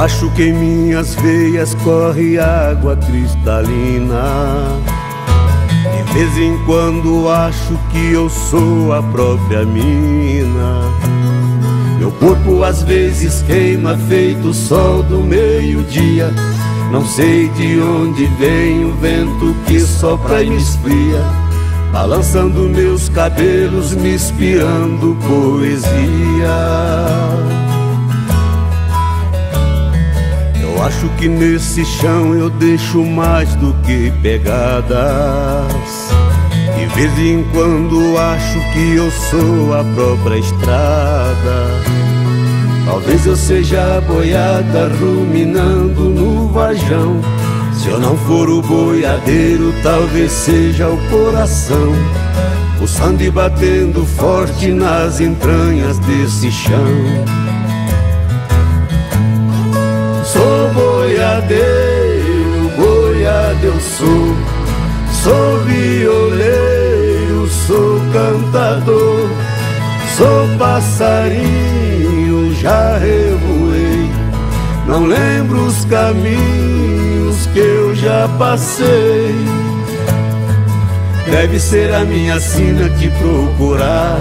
Acho que em minhas veias corre água cristalina. De vez em quando acho que eu sou a própria mina. Meu corpo às vezes queima feito sol do meio-dia. Não sei de onde vem o vento que sopra e me esfria, balançando meus cabelos, me espiando poesia. Eu acho que nesse chão eu deixo mais do que pegadas. De vez em quando acho que eu sou a própria estrada. Talvez eu seja a boiada ruminando no vajão. Se eu não for o boiadeiro, talvez seja o coração. Pulsando e batendo forte nas entranhas desse chão. Boiadeiro, boiadeiro eu sou. Sou violeiro, sou cantador. Sou passarinho, já revoei. Não lembro os caminhos que eu já passei. Deve ser a minha sina te procurar.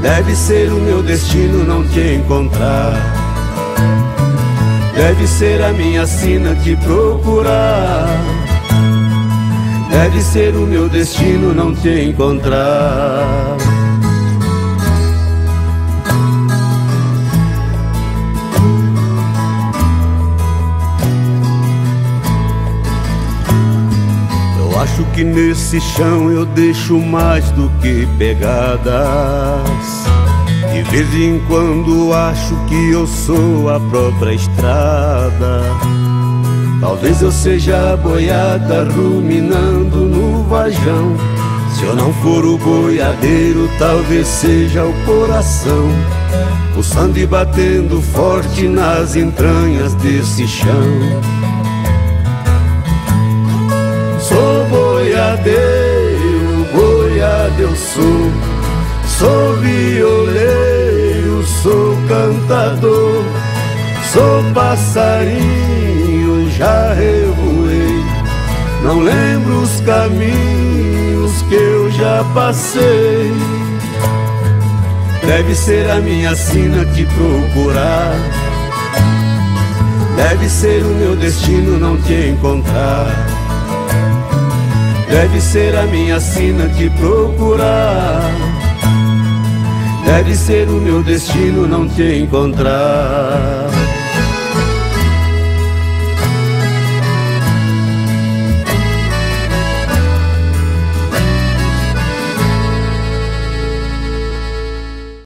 Deve ser o meu destino não te encontrar. Deve ser a minha sina te procurar. Deve ser o meu destino não te encontrar. Acho que nesse chão eu deixo mais do que pegadas. De vez em quando acho que eu sou a própria estrada. Talvez eu seja a boiada ruminando no vajão. Se eu não for o boiadeiro, talvez seja o coração. Pulsando e batendo forte nas entranhas desse chão. Sou boiadeiro, boiadeiro sou. Sou violeiro, cantador. Sou passarinho, já revoei. Não lembro os caminhos que eu já passei. Deve ser a minha sina te procurar. Deve ser o meu destino não te encontrar. Deve ser a minha sina te procurar. Deve ser o meu destino não te encontrar.